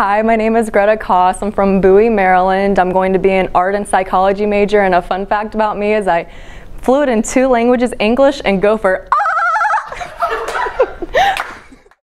Hi, my name is Greta Coss. I'm from Bowie, Maryland. I'm going to be an art and psychology major and a fun fact about me is I fluent in two languages, English and Gopher.